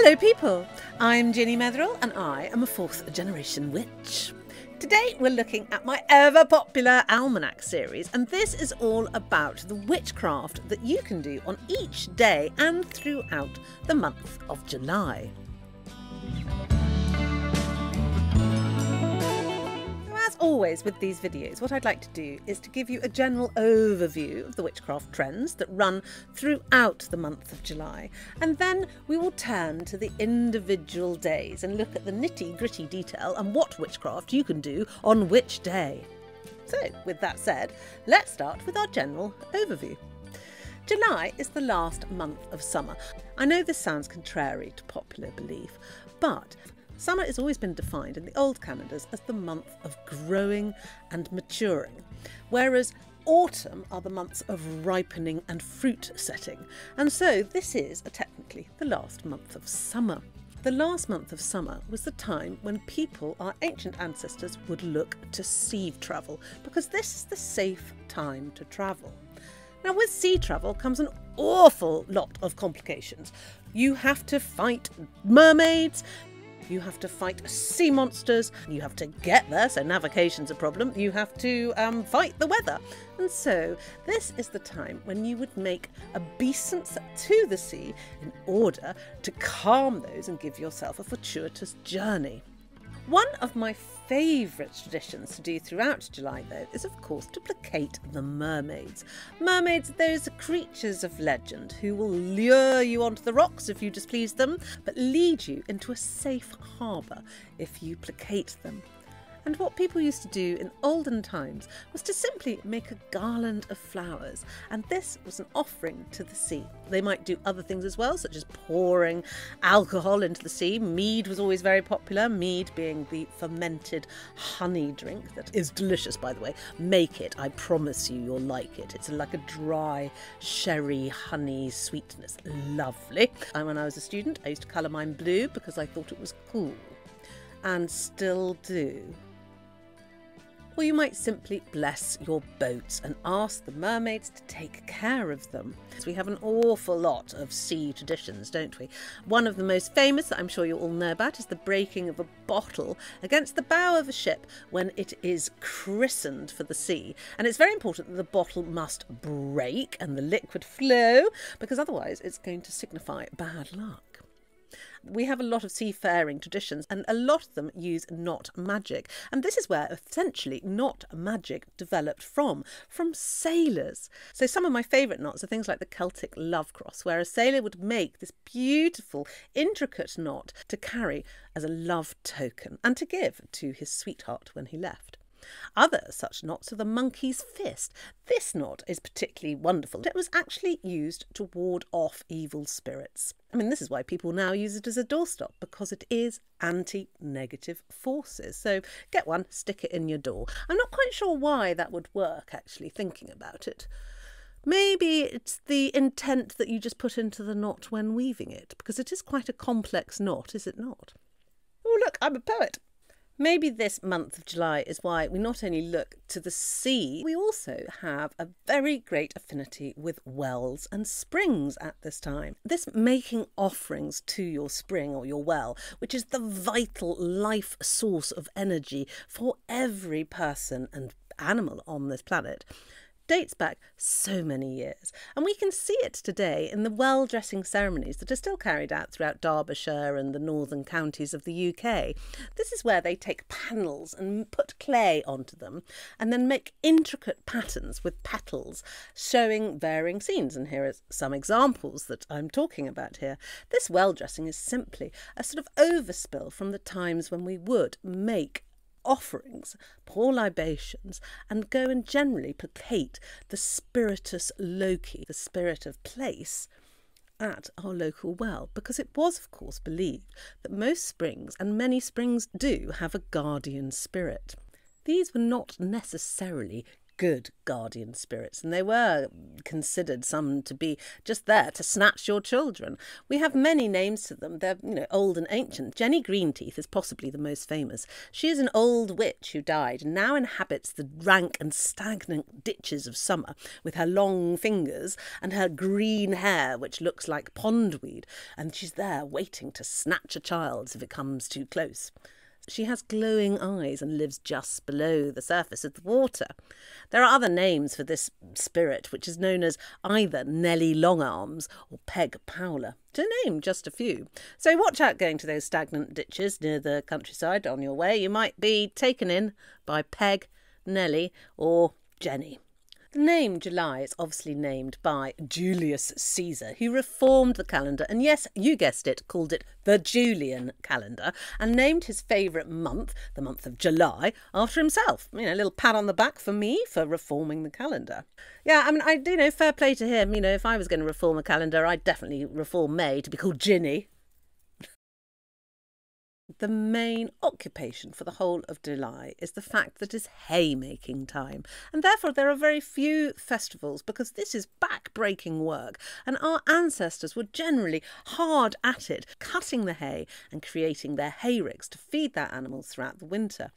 Hello, people. I'm Ginny Metheral, and I am a fourth generation witch. Today, we're looking at my ever popular almanac series, and this is all about the witchcraft that you can do on each day and throughout the month of July. Always with these videos, what I'd like to do is to give you a general overview of the witchcraft trends that run throughout the month of July. And then we will turn to the individual days and look at the nitty gritty detail and what witchcraft you can do on which day. So, with that said, let's start with our general overview. July is the last month of summer. I know this sounds contrary to popular belief, but Summer has always been defined in the old calendars as the month of growing and maturing, whereas autumn are the months of ripening and fruit setting, and so this is uh, technically the last month of summer. The last month of summer was the time when people, our ancient ancestors, would look to sea travel because this is the safe time to travel. Now, with sea travel comes an awful lot of complications. You have to fight mermaids, you have to fight sea monsters, you have to get there, so navigation's a problem, you have to um, fight the weather. And so, this is the time when you would make obeisance to the sea in order to calm those and give yourself a fortuitous journey. One of my favourite traditions to do throughout July, though, is of course to placate the mermaids. Mermaids, those are creatures of legend who will lure you onto the rocks if you displease them, but lead you into a safe harbour if you placate them. And what people used to do in olden times was to simply make a garland of flowers, and this was an offering to the sea. They might do other things as well, such as pouring alcohol into the sea. Mead was always very popular, mead being the fermented honey drink that is delicious, by the way. Make it, I promise you, you'll like it. It's like a dry sherry honey sweetness. Lovely. And when I was a student, I used to colour mine blue because I thought it was cool and still do. Or you might simply bless your boats and ask the mermaids to take care of them. We have an awful lot of sea traditions, don't we? One of the most famous that I'm sure you all know about is the breaking of a bottle against the bow of a ship when it is christened for the sea. And it's very important that the bottle must break and the liquid flow because otherwise it's going to signify bad luck. We have a lot of seafaring traditions, and a lot of them use knot magic. And this is where essentially knot magic developed from, from sailors. So some of my favourite knots are things like the Celtic love cross, where a sailor would make this beautiful, intricate knot to carry as a love token and to give to his sweetheart when he left. Other such knots are the monkey's fist. This knot is particularly wonderful. It was actually used to ward off evil spirits. I mean, this is why people now use it as a doorstop because it is anti negative forces. So get one, stick it in your door. I'm not quite sure why that would work, actually, thinking about it. Maybe it's the intent that you just put into the knot when weaving it, because it is quite a complex knot, is it not? Oh, look, I'm a poet. Maybe this month of July is why we not only look to the sea, we also have a very great affinity with wells and springs at this time. This making offerings to your spring or your well, which is the vital life source of energy for every person and animal on this planet, dates back so many years, and we can see it today in the well dressing ceremonies that are still carried out throughout Derbyshire and the northern counties of the UK. This is where they take panels and put clay onto them and then make intricate patterns with petals showing varying scenes. And here are some examples that I'm talking about here. This well dressing is simply a sort of overspill from the times when we would make offerings, pour libations, and go and generally placate the spiritus loci, the spirit of place, at our local well, because it was, of course, believed that most springs, and many springs do, have a guardian spirit. These were not necessarily good guardian spirits, and they were considered some to be just there to snatch your children. We have many names to them. They're you know old and ancient. Jenny Greenteeth is possibly the most famous. She is an old witch who died and now inhabits the rank and stagnant ditches of summer with her long fingers and her green hair, which looks like pondweed, and she's there waiting to snatch a child if it comes too close. She has glowing eyes and lives just below the surface of the water. There are other names for this spirit, which is known as either Nellie Longarms or Peg Powler, to name just a few. So watch out going to those stagnant ditches near the countryside on your way. You might be taken in by Peg, Nellie, or Jenny. The name July is obviously named by Julius Caesar, who reformed the calendar and, yes, you guessed it, called it the Julian calendar and named his favourite month, the month of July, after himself. You know, a little pat on the back for me for reforming the calendar. Yeah, I mean, I you know, fair play to him. You know, if I was going to reform a calendar, I'd definitely reform May to be called Ginny the main occupation for the whole of July is the fact that it's haymaking time, and therefore there are very few festivals because this is back-breaking work, and our ancestors were generally hard at it, cutting the hay and creating their hayricks to feed their animals throughout the winter.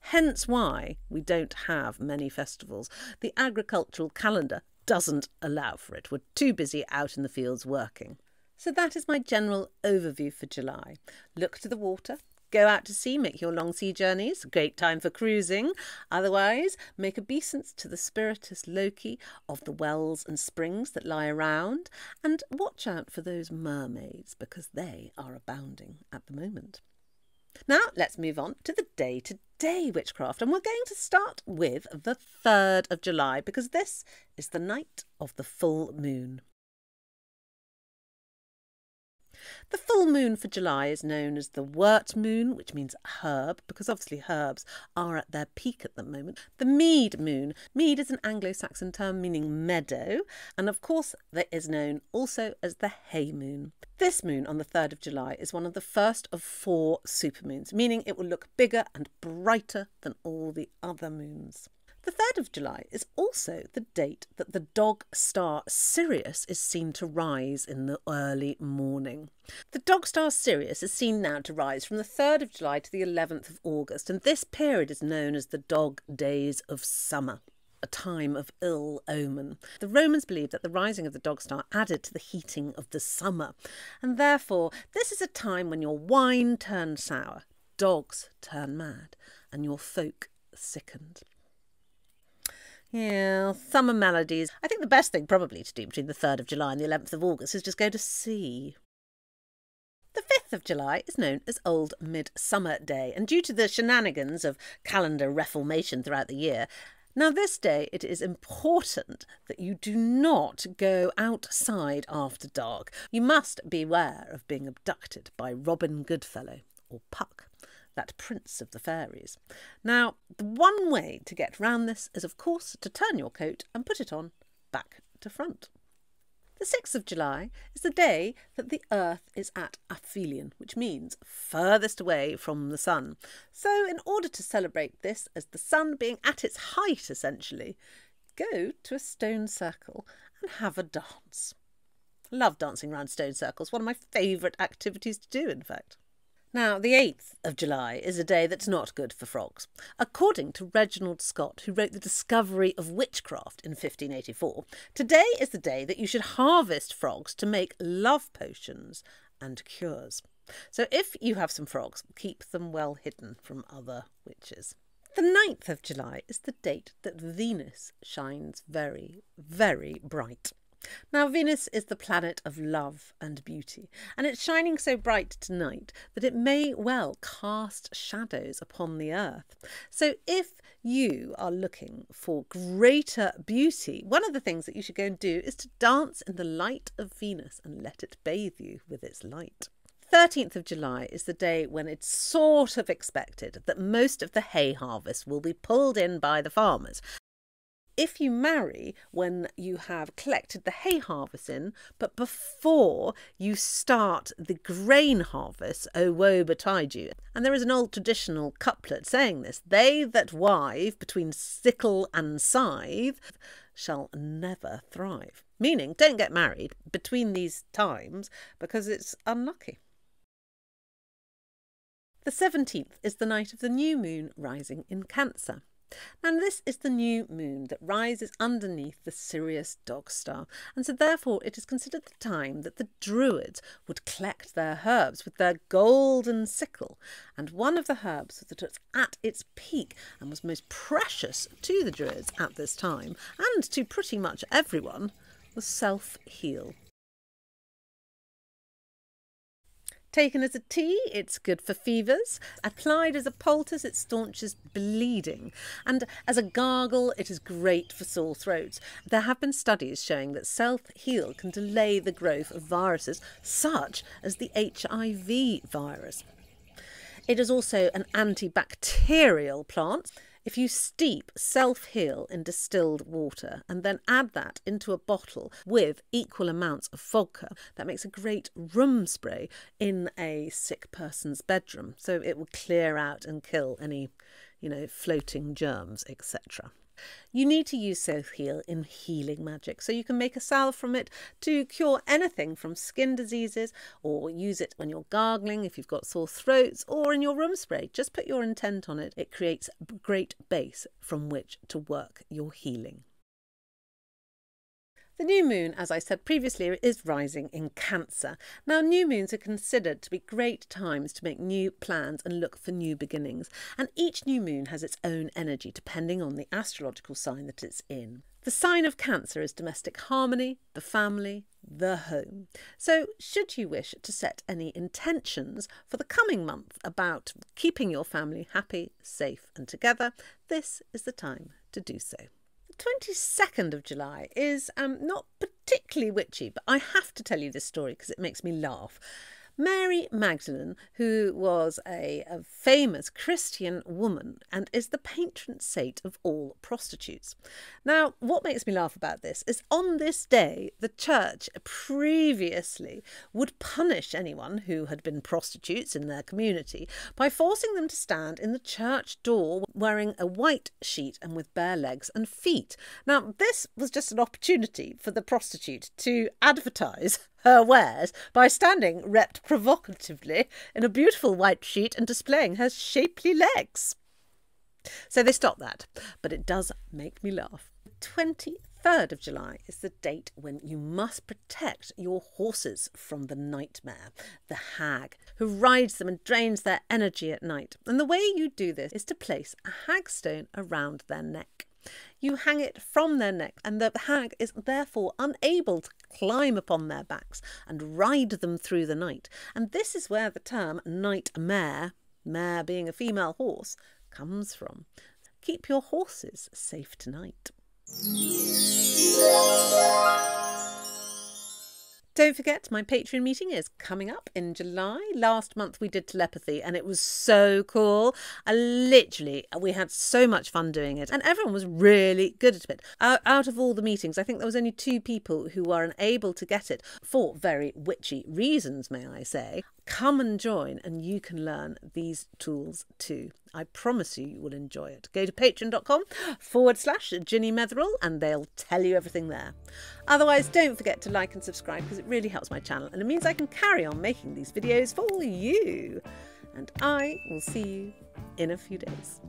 Hence why we don't have many festivals. The agricultural calendar doesn't allow for it. We're too busy out in the fields working. So that is my general overview for July. Look to the water, go out to sea, make your long sea journeys. Great time for cruising. Otherwise, make obeisance to the spiritus loci of the wells and springs that lie around, and watch out for those mermaids because they are abounding at the moment. Now, let's move on to the day to day witchcraft, and we're going to start with the 3rd of July because this is the night of the full moon. The full moon for July is known as the wort moon, which means herb, because obviously herbs are at their peak at the moment. The mead moon. Mead is an Anglo Saxon term meaning meadow, and of course, that is known also as the hay moon. This moon on the 3rd of July is one of the first of four supermoons, meaning it will look bigger and brighter than all the other moons. The 3rd of July is also the date that the dog star Sirius is seen to rise in the early morning. The dog star Sirius is seen now to rise from the 3rd of July to the 11th of August, and this period is known as the dog days of summer a time of ill omen. The Romans believed that the rising of the dog star added to the heating of the summer, and therefore this is a time when your wine turned sour, dogs turn mad, and your folk sickened. Yeah, summer melodies. I think the best thing probably to do between the 3rd of July and the 11th of August is just go to sea. The 5th of July is known as Old Midsummer Day, and due to the shenanigans of calendar reformation throughout the year, now, this day it is important that you do not go outside after dark. You must beware of being abducted by Robin Goodfellow or Puck that prince of the fairies. Now, the one way to get round this is, of course, to turn your coat and put it on back to front. The 6th of July is the day that the Earth is at aphelion, which means furthest away from the Sun. So, in order to celebrate this as the Sun being at its height, essentially, go to a stone circle and have a dance. I love dancing round stone circles, one of my favourite activities to do, in fact. Now, the 8th of July is a day that's not good for frogs. According to Reginald Scot, who wrote The Discovery of Witchcraft in 1584, today is the day that you should harvest frogs to make love potions and cures. So if you have some frogs, keep them well hidden from other witches. The 9th of July is the date that Venus shines very, very bright. Now, Venus is the planet of love and beauty, and it's shining so bright tonight that it may well cast shadows upon the earth. So, if you are looking for greater beauty, one of the things that you should go and do is to dance in the light of Venus and let it bathe you with its light. 13th of July is the day when it's sort of expected that most of the hay harvest will be pulled in by the farmers if you marry when you have collected the hay harvest in, but before you start the grain harvest, oh woe betide you. And there is an old traditional couplet saying this They that wive between sickle and scythe shall never thrive. Meaning, don't get married between these times because it's unlucky. The 17th is the night of the new moon rising in Cancer. And this is the new moon that rises underneath the Sirius dog star, and so therefore it is considered the time that the Druids would collect their herbs with their golden sickle. And one of the herbs that was at its peak and was most precious to the Druids at this time, and to pretty much everyone, was self heal. Taken as a tea, it's good for fevers. Applied as a poultice, it staunches bleeding. And as a gargle, it is great for sore throats. There have been studies showing that self heal can delay the growth of viruses, such as the HIV virus. It is also an antibacterial plant. If you steep self heal in distilled water and then add that into a bottle with equal amounts of vodka, that makes a great room spray in a sick person's bedroom. So it will clear out and kill any, you know, floating germs, etc. You need to use Self Heal in healing magic, so you can make a salve from it to cure anything from skin diseases, or use it when you're gargling if you've got sore throats, or in your room spray. Just put your intent on it. It creates a great base from which to work your healing. The new moon, as I said previously, is rising in Cancer. Now, new moons are considered to be great times to make new plans and look for new beginnings, and each new moon has its own energy depending on the astrological sign that it's in. The sign of Cancer is domestic harmony, the family, the home. So, should you wish to set any intentions for the coming month about keeping your family happy, safe, and together, this is the time to do so. 22nd of July is um, not particularly witchy, but I have to tell you this story because it makes me laugh. Mary Magdalene, who was a, a, famous Christian woman and is the patron saint of all prostitutes. Now, what makes me laugh about this is on this day, the church previously would punish anyone who had been prostitutes in their community by forcing them to stand in the church door wearing a white sheet and with bare legs and feet. Now, this was just an opportunity for the prostitute to advertise her wares by standing wrapped provocatively in a beautiful white sheet and displaying her shapely legs. So they stopped that, but it does make me laugh. 23rd of July is the date when you must protect your horses from the nightmare, the hag, who rides them and drains their energy at night. And the way you do this is to place a hagstone around their neck. You hang it from their neck, and the hag is therefore unable to climb upon their backs and ride them through the night. And this is where the term nightmare, mare being a female horse, comes from. Keep your horses safe tonight. Don't forget, my Patreon meeting is coming up in July. Last month we did telepathy and it was so cool. I literally, we had so much fun doing it and everyone was really good at it. Out, out of all the meetings, I think there was only two people who were unable to get it for very witchy reasons, may I say. Come and join, and you can learn these tools too. I promise you, you will enjoy it. Go to patreon.com forward slash Ginny Metheral, and they'll tell you everything there. Otherwise, don't forget to like and subscribe because it really helps my channel and it means I can carry on making these videos for you. And I will see you in a few days.